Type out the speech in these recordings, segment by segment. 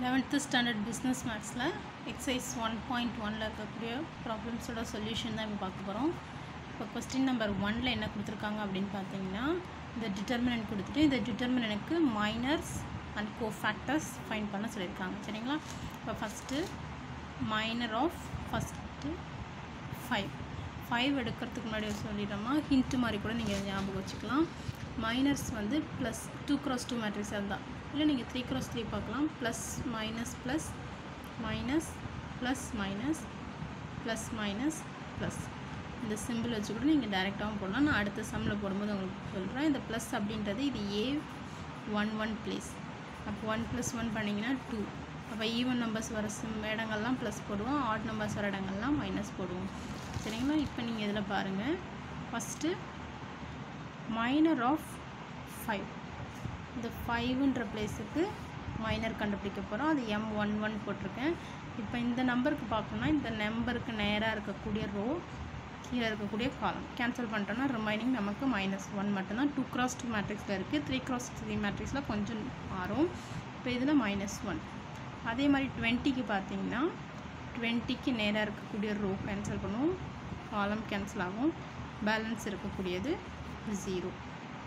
Eleventh standard business மேக்ஸில் exercise one point ஒனில் இருக்கக்கூடிய ப்ராப்ளம்ஸோட சொல்யூஷன் தான் இப்போ பார்க்க போகிறோம் இப்போ கொஸ்டின் நம்பர் ஒனில் என்ன கொடுத்துருக்காங்க அப்படின்னு பார்த்தீங்கன்னா இந்த டிட்டர்மினன்ட் கொடுத்துட்டு இந்த டிட்டர்மினனுக்கு minors and cofactors find பண்ண சொல்லியிருக்காங்க. சரிங்களா? இப்போ first minor of first five five எடுக்கிறதுக்கு முன்னாடி சொல்லிட்டோம்னா ஹிண்ட் மாதிரி கூட நீங்கள் ஞாபகம் வச்சுக்கலாம். மைனஸ் வந்து ப்ளஸ் டூ க்ராஸ் டூ மேட்ரிக்ஸாக இருந்தால் இல்லை நீங்கள் த்ரீ க்ராஸ் த்ரீ பார்க்கலாம். Plus minus plus minus plus minus plus minus plus இந்த சிம்பிள் வச்சு கூட நீங்கள் டேரெக்டாகவும் போடலாம். நான் அடுத்த சம்மில் போடும்போது உங்களுக்கு சொல்கிறேன் இந்த ப்ளஸ் அப்படின்றது இது ஏ ஒன் ஒன் ப்ளேஸ் அப்போ ஒன் ப்ளஸ் ஒன் பண்ணிங்கன்னா டூ அப்போ ஈவன் நம்பர்ஸ் வர சிம் இடங்கள்லாம் ப்ளஸ் போடுவோம். ஆட் நம்பர்ஸ் வர இடங்கள்லாம் மைனஸ் போடுவோம். சரிங்களா? இப்போ நீங்கள் இதில் பாருங்கள் ஃபஸ்ட்டு மைனர் ஆஃப் ஃபைவ் இந்த ஃபைவ்ன்ற பிளேஸுக்கு மைனர் கண்டுபிடிக்க போகிறோம் அது எம் ஒன் ஒன் போட்டிருக்கேன். இப்போ இந்த நம்பருக்கு பார்க்கணும்னா இந்த நம்பருக்கு நேராக இருக்கக்கூடிய ரோ கீழே இருக்கக்கூடிய காலம் கேன்சல் பண்ணிட்டோன்னா ரிமைனிங் நமக்கு மைனஸ் ஒன் மட்டும்தான். டூ கிராஸ் டூ மேட்ரிக்ஸில் இருக்குது த்ரீ கிராஸ் த்ரீ மேட்ரிக்ஸில் கொஞ்சம் மாறும். இப்போ இதில் மைனஸ் ஒன் அதே மாதிரி டுவெண்ட்டிக்கு பார்த்தீங்கன்னா டுவெண்ட்டிக்கு நேராக இருக்கக்கூடிய ரோ கேன்சல் பண்ணுவோம் காலம் கேன்சல் ஆகும். பேலன்ஸ் இருக்கக்கூடியது ஜீரோ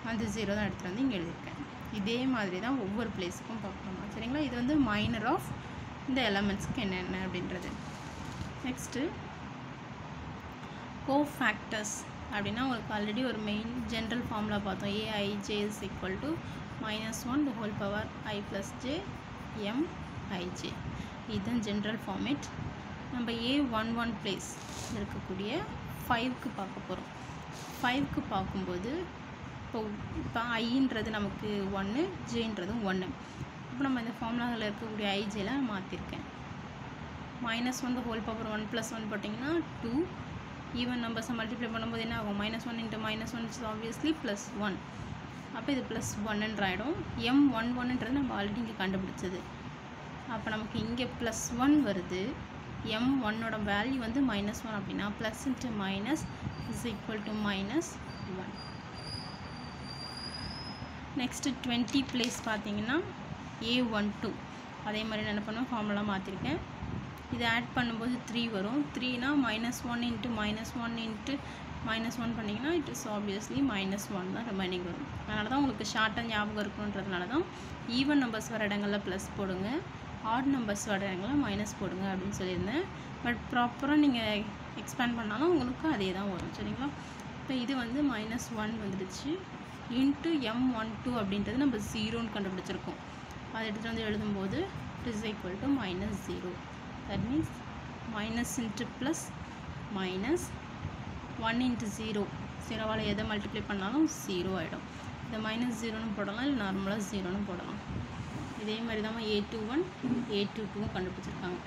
அந்த ஜீரோ தான் எடுத்துகிட்டு வந்து இங்கே எழுதியிருக்கேன். இதே மாதிரி தான் ஒவ்வொரு பிளேஸுக்கும் பார்க்கணுமா? சரிங்களா? இது வந்து மைனர் ஆஃப் இந்த எலமெண்ட்ஸ்க்கு என்னென்ன அப்படின்றது. நெக்ஸ்ட்டு கோஃபேக்டர்ஸ் அப்படின்னா உங்களுக்கு ஆல்ரெடி ஒரு மெயின் ஜென்ரல் ஃபார்மில் பார்த்தோம். A I J is equal to minus one the whole power I plus J M I J இதுதான் ஜென்ரல் ஃபார்மேட் நம்ம ஏ ஒன் ஒன் பிளேஸ் இருக்கக்கூடிய ஃபைவ்க்கு பார்க்க போகிறோம் ஃபைவ்க்கு பார்க்கும்போது இப்போ இப்போ ஐன்றது நமக்கு ஒன்று ஜேன்றதும் ஒன்று இப்போ நம்ம இந்த ஃபார்முலாவில் இருக்கக்கூடிய ஐஜேலாம் மாற்றிருக்கேன் minus one whole power one plus one போட்டிங்கன்னா டூ ஈவன் நம்பர்ஸை மல்டிப்ளை பண்ணும்போது என்ன ஆகும்? Minus one into minus one is obviously plus one அப்போ இது ப்ளஸ் ஒன்னுன்ற ஆகிடும் எம் ஒன் ஒன்னுன்றது நம்ம ஆல்ரெடி இங்கே கண்டுபிடிச்சது. அப்போ நமக்கு இங்கே ப்ளஸ் ஒன் வருது. எம் ஒன்னோட வேல்யூ வந்து மைனஸ் ஒன் அப்படின்னா plus into minus is equal to minus one next twenty place பார்த்தீங்கன்னா ஏ ஒன் டூ அதே மாதிரி நான் என்ன பண்ணுவேன்? ஃபார்முலா மாற்றிருக்கேன் இதை ஆட் பண்ணும்போது த்ரீ வரும். த்ரீனா minus one into minus one into minus one பண்ணிங்கன்னா it is obviously minus one தான் ரிமைனிங் வரும். அதனால தான் உங்களுக்கு ஷார்ட்டாக ஞாபகம் இருக்கணுன்றதுனால தான் ஈவன் நம்பர்ஸ் வர இடங்களில் ப்ளஸ் போடுங்க. ஆட் நம்பர்ஸ் வர இடங்களில் மைனஸ் போடுங்க அப்படின்னு சொல்லியிருந்தேன். பட் ப்ராப்பராக நீங்கள் எக்ஸ்பேண்ட் பண்ணாலும் உங்களுக்கு அதே தான் வரும். சரிங்களா? இப்போ இது வந்து மைனஸ் ஒன் வந்துடுச்சு. இன்ட்டு எம் ஒன் டூ அப்படின்றது நம்ம ஜீரோன்னு கண்டுபிடிச்சிருக்கோம். அதை எடுத்துகிட்டு வந்து எழுதும்போது it is equal to minus zero that means minus into plus minus one into zero ஜீரோவால் எதை மல்டிப்ளை பண்ணாலும் ஜீரோ ஆகிடும் இதை மைனஸ் ஜீரோன்னு போடலாம் இல்லை நார்மலாக ஜீரோன்னு போடலாம்? இதே மாதிரி தான் A two one A two டூவும் கண்டுபிடிச்சிருக்காங்க.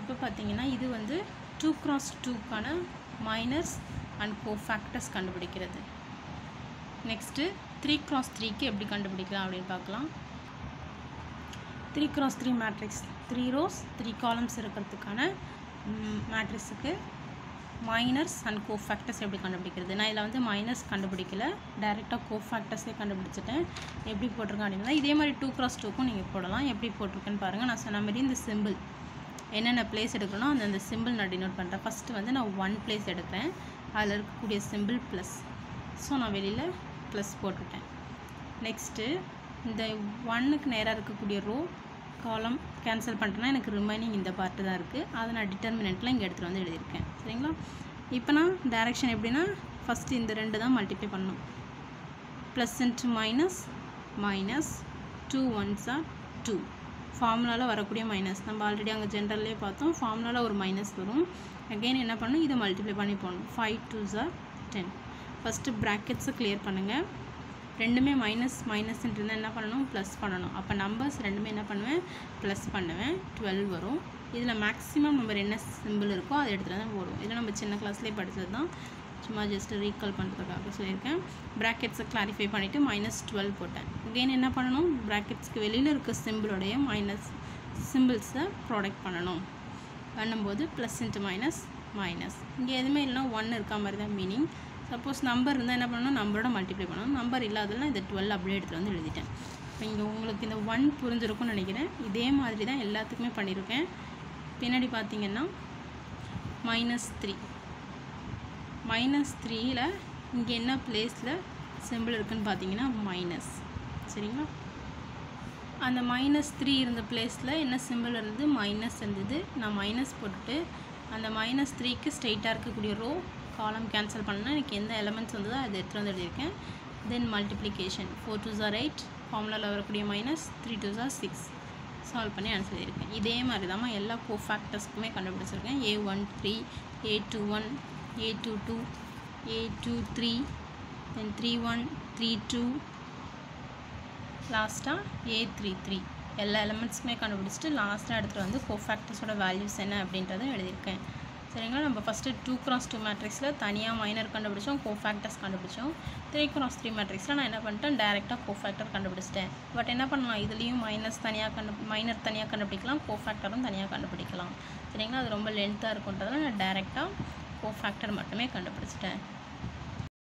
இப்போ பார்த்தீங்கன்னா இது வந்து டூ க்ராஸ் டூக்கான மைனஸ் அண்ட் கோஃபேக்டர்ஸ் கண்டுபிடிக்கிறது. நெக்ஸ்ட்டு த்ரீ க்ராஸ் த்ரீக்கு எப்படி கண்டுபிடிக்கலாம் அப்படின்னு பார்க்கலாம். Three cross three matrix three rows three columns இருக்கிறதுக்கான மேட்ரிக்ஸுக்கு மைனர்ஸ் அண்ட் கோஃபேக்டர்ஸ் எப்படி கண்டுபிடிக்கிறது? நான் இதில் வந்து மைனர்ஸ் கண்டுபிடிக்கல. டைரெக்டாக கோஃபேக்டர்ஸே கண்டுபிடிச்சிட்டேன். எப்படி போட்டிருக்கேன் அப்படின்னா இதே மாதிரி டூ க்ராஸ் டூக்கும் நீங்கள் போடலாம். எப்படி போட்டிருக்கேன்னு பாருங்கள் நான் சொன்ன மாதிரி இந்த சிம்பிள் என்னென்ன பிளேஸ் எடுக்கணும் அந்த அந்த சிம்பிள் நான் டினோட் பண்ணுறேன் ஃபஸ்ட்டு வந்து நான் ஒன் பிளேஸ் எடுக்கிறேன் அதில் இருக்கக்கூடிய சிம்பிள் ப்ளஸ் ஸோ நான் வெளியில் ப்ளஸ் போட்டுட்டேன். நெக்ஸ்ட்டு இந்த ஒன்னுக்கு நேராக இருக்கக்கூடிய ரோ காலம் கேன்சல் பண்ணிட்டேன்னா எனக்கு ரிமைனிங் இந்த பார்ட்டு தான் இருக்குது அதை நான் டிட்டர்மினெண்ட்டில் இங்கே எடுத்துகிட்டு வந்து எழுதியிருக்கேன். சரிங்களா? இப்போ நான் டேரெக்ஷன் எப்படின்னா ஃபஸ்ட்டு இந்த ரெண்டு தான் மல்டிப்ளை பண்ணணும். Plus into minus minus two ones or two ஃபார்முலாவில் வரக்கூடிய மைனஸ் நம்ம ஆல்ரெடி அங்கே ஜென்ரல்லே பார்த்தோம். ஃபார்முலாவில் ஒரு மைனஸ் வரும். அகெயின் என்ன பண்ணணும்? இதை மல்டிப்ளை பண்ணி போகணும் five two or ten first ப்ராக்கெட்ஸை clear பண்ணுங்கள் ரெண்டுமே மைனஸ் மைனஸ்ன்றது என்ன பண்ணணும்? ப்ளஸ் பண்ணணும். அப்போ நம்பர்ஸ் ரெண்டுமே என்ன பண்ணுவேன்? ப்ளஸ் பண்ணுவேன். டுவெல் வரும். இதில் மேக்ஸிமம் நம்பர் என்ன சிம்பிள் இருக்கோ அதை எடுத்துகிட்டு தான் போடுவோம். இதில் நம்ம சின்ன கிளாஸ்லேயே படித்தது தான் சும்மா ஜஸ்ட் ரீகால் பண்ணுறதுக்காக சொல்லியிருக்கேன். ப்ராக்கெட்ஸை கிளாரிஃபை பண்ணிவிட்டு மைனஸ் டுவெல் போட்டேன். அகெயின் என்ன பண்ணணும்? ப்ராக்கெட்ஸ்க்கு வெளியில் இருக்க சிம்பிளோடைய மைனஸ் சிம்பிள்ஸை ப்ராடக்ட் பண்ணணும். பண்ணும்போது ப்ளஸ் இன்ட்டு மைனஸ் மைனஸ் இங்கே எதுவுமே இல்லைனா ஒன் இருக்கா மாதிரி தான் மீனிங் சப்போஸ் நம்பர் இருந்தால் என்ன பண்ணணும்? நம்பரோட மல்டிப்ளை பண்ணணும். நம்பர் இல்லாததுலாம் இந்த டுவெல் அப்படியே எடுத்துகிட்டு வந்து எழுதிட்டேன். இப்போ இங்கே உங்களுக்கு இந்த ஒன் புரிஞ்சிருக்கும்னு நினைக்கிறேன். இதே மாதிரி தான் எல்லாத்துக்குமே பண்ணியிருக்கேன் பின்னாடி பார்த்தீங்கன்னா மைனஸ் த்ரீ மைனஸ் த்ரீயில் இங்கே என்ன பிளேஸில் சிம்பிள் இருக்குதுன்னு பார்த்தீங்கன்னா மைனஸ் சரிங்களா? அந்த மைனஸ் த்ரீ இருந்த பிளேஸில் என்ன சிம்பிள் இருந்தது? மைனஸ் இருந்தது. நான் மைனஸ் போட்டுட்டு அந்த மைனஸ் த்ரீக்கு ஸ்ட்ரெயிட்டாக இருக்கக்கூடிய ரோ காலம் கேன்சல் பண்ணால் எனக்கு எந்த எலமெண்ட்ஸ் வந்ததோ அதை எடுத்துகிட்டு வந்து எழுதியிருக்கேன். தென் மல்டிப்ளிகேஷன் ஃபோர் டூ ஜார் எயிட் ஃபார்முலாவில் வரக்கூடிய மைனஸ் த்ரீ டூ ஜார் சிக்ஸ் சால்வ் பண்ணி ஆன்சர் எழுதியிருக்கேன் இதே மாதிரி தான் எல்லா கோ ஃபேக்டர்ஸ்க்குமே கண்டுபிடிச்சிருக்கேன் A one three A two one A two two A two three then three one three two லாஸ்ட்டாக ஏ த்ரீ த்ரீ எல்லா எலமெண்ட்ஸுமே கண்டுபிடிச்சிட்டு லாஸ்ட்டாக எடுத்துகிட்டு வந்து கோஃபேக்டர்ஸோட வேல்யூஸ் என்ன அப்படின்றத எழுதியிருக்கேன். சரிங்களா? நம்ம ஃபஸ்ட்டு டூ கிராஸ் டூ மேட்ரிக்ஸில் தனியாக மைனர் கண்டுபிடிச்சோம் கோஃபேக்டர்ஸ் கண்டுபிடிச்சோம். த்ரீ கிராஸ் த்ரீ மேட்ரிக்ஸில் நான் என்ன பண்ணிட்டேன்? டேரெக்டாக கோஃபேக்டர் கண்டுபிடிச்சிட்டேன். பட் என்ன பண்ணலாம்? இதுலேயும் மைனஸ் தனியாக கண்டு மைனர் தனியாக கண்டுபிடிக்கலாம் கோஃபேக்டரும் தனியாக கண்டுபிடிக்கலாம். சரிங்களா? அது ரொம்ப லென்த்தாக இருக்குன்றதால நான் டேரெக்டாக கோஃபேக்டர் மட்டுமே கண்டுபிடிச்சிட்டேன்.